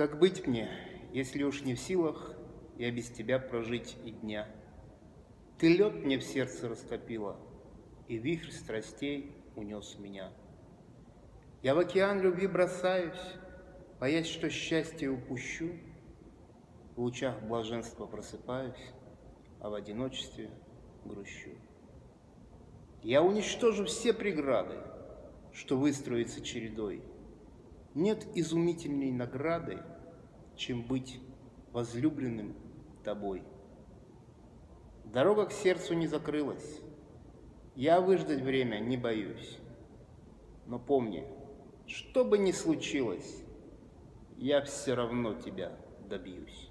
Как быть мне, если уж не в силах я без тебя прожить и дня? Ты лед мне в сердце растопила, и вихрь страстей унес меня. Я в океан любви бросаюсь, боясь, что счастье упущу. В лучах блаженства просыпаюсь, а в одиночестве грущу. Я уничтожу все преграды, что выстроится чередой. Нет изумительней награды, чем быть возлюбленным тобой. Дорога к сердцу не закрылась, я выждать время не боюсь. Но помни, что бы ни случилось, я все равно тебя добьюсь.